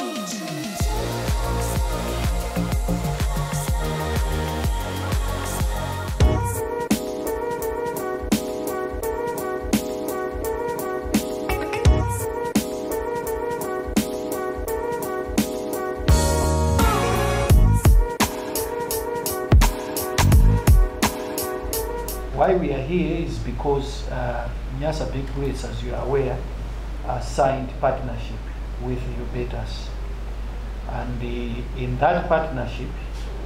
Why we are here is because uh, Nyasa Big Bullets, as you are aware, uh, signed partnership with Hubertus. And the, in that partnership,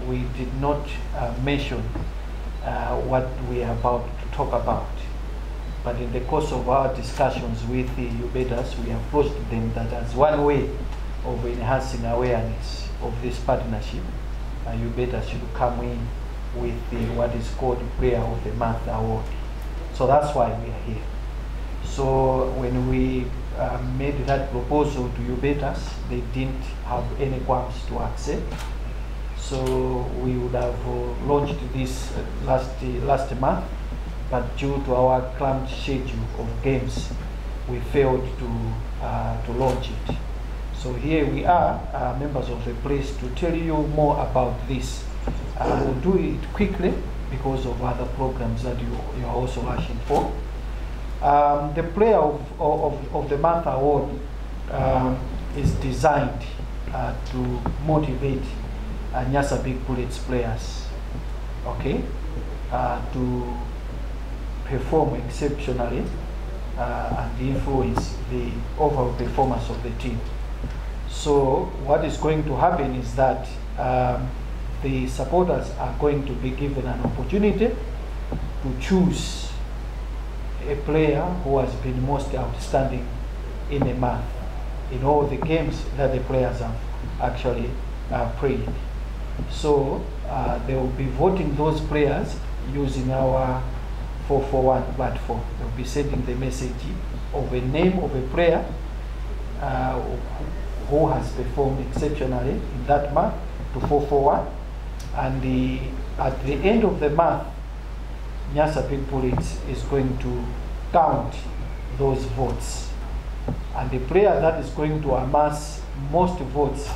we did not uh, mention uh, what we are about to talk about. But in the course of our discussions with the Hubertus, we approached them that as one way of enhancing awareness of this partnership, uh, Hubertus should come in with the, what is called Prayer of the Month Award. So that's why we are here. So when we uh, made that proposal to Hubertus, they didn't have any qualms to accept. So we would have uh, launched this uh, last uh, last month, but due to our cramped schedule of games, we failed to uh, to launch it. So here we are, members of the press, to tell you more about this. We'll do it quickly because of other programs that you, you are also rushing for. Um, the Player of, of, of the Month Award um, is designed uh, to motivate uh, Nyasa Big Bullets players, okay, uh, to perform exceptionally uh, and influence the overall performance of the team. So what is going to happen is that um, the supporters are going to be given an opportunity to choose a player who has been most outstanding in a month in all the games that the players have actually uh, played. So uh, they will be voting those players using our 441 platform. They'll be sending the message of a name of a player uh, who has performed exceptionally in that month to 441 and the, at the end of the month, Nyasa Big Bullets is going to count those votes. And the player that is going to amass most votes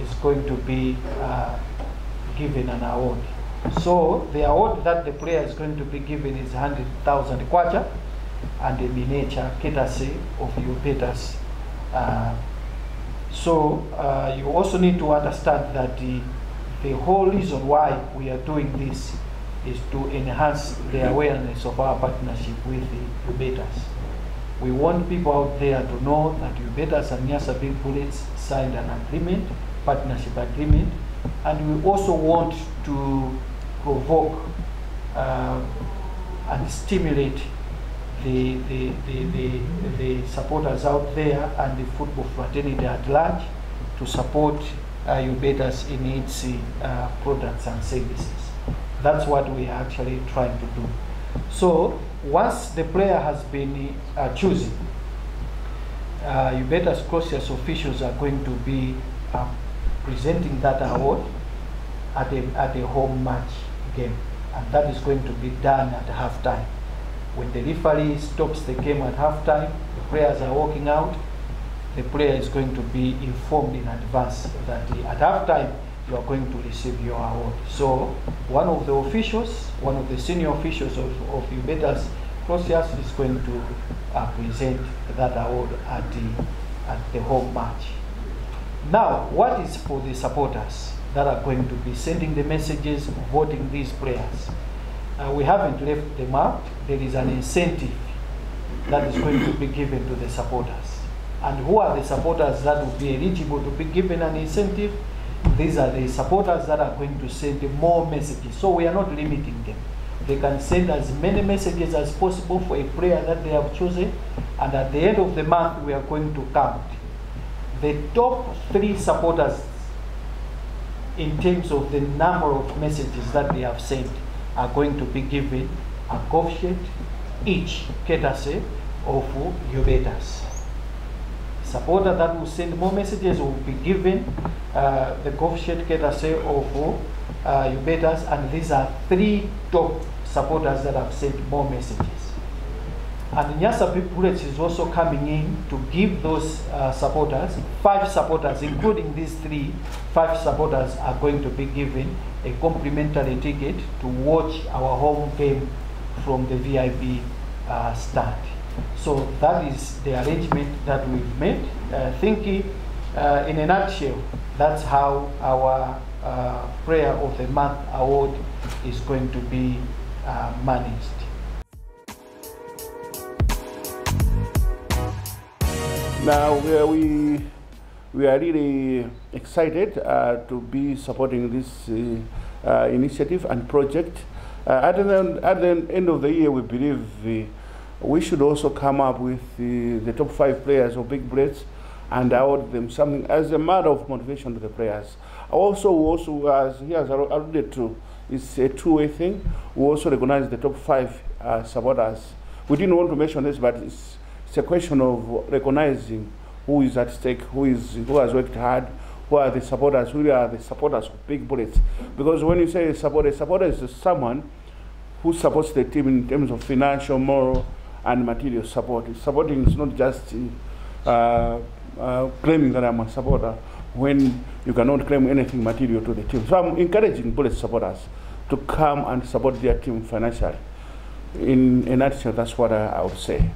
is going to be uh, given an award. So the award that the player is going to be given is 100,000 kwacha and a miniature courtesy of Hubertus. Uh, so uh, you also need to understand that the the whole reason why we are doing this is to enhance the awareness of our partnership with the Hubertus. We want people out there to know that Hubertus and Nyasa Big Bullets signed an agreement, partnership agreement, and we also want to provoke uh, and stimulate the, the, the, the, the supporters out there and the football fraternity at large to support uh, Hubertus in its uh, products and services. That's what we are actually trying to do. So once the player has been uh, chosen, uh, Hubertus Clausius officials are going to be uh, presenting that award at a, at a home match game. And that is going to be done at halftime. When the referee stops the game at halftime, the players are walking out, the player is going to be informed in advance that at halftime you are going to receive your award. So one of the officials, one of the senior officials of, of Hubertus Clausius is going to uh, present that award at the, at the home match. Now, what is for the supporters that are going to be sending the messages, voting these players? Uh, we haven't left them out. There is an incentive that is going to be given to the supporters. And who are the supporters that will be eligible to be given an incentive? These are the supporters that are going to send more messages. So we are not limiting them. They can send as many messages as possible for a prayer that they have chosen. And at the end of the month, we are going to count. The top three supporters in terms of the number of messages that they have sent are going to be given a shirt each courtesy of Hubertus supporter that will send more messages will be given uh, the golf shirt courtesy of uh, Hubertus, and these are three top supporters that have sent more messages. And Nyasa Big Bullets is also coming in to give those uh, supporters, five supporters, including these three, five supporters are going to be given a complimentary ticket to watch our home game from the VIP uh, stand. So that is the arrangement that we've made. Uh, thinking uh, in a nutshell, that's how our uh, Prayer of the Month award is going to be uh, managed. Now we we are really excited uh, to be supporting this uh, uh, initiative and project. At, the, at the end of the year, we believe we should also come up with the, the top five players of Big Bullets and award them something as a matter of motivation to the players. Also, also as he has alluded to, it's a two-way thing. We also recognize the top five uh, supporters. We didn't want to mention this, but it's it's a question of recognizing who is at stake, who is who has worked hard, who are the supporters, who are the supporters of Big Bullets. Because when you say a supporter, supporter is someone who supports the team in terms of financial, moral, and material support. Supporting is not just uh, uh, claiming that I'm a supporter when you cannot claim anything material to the team. So I'm encouraging Bullet supporters to come and support their team financially. In a nutshell, that's what I, I would say.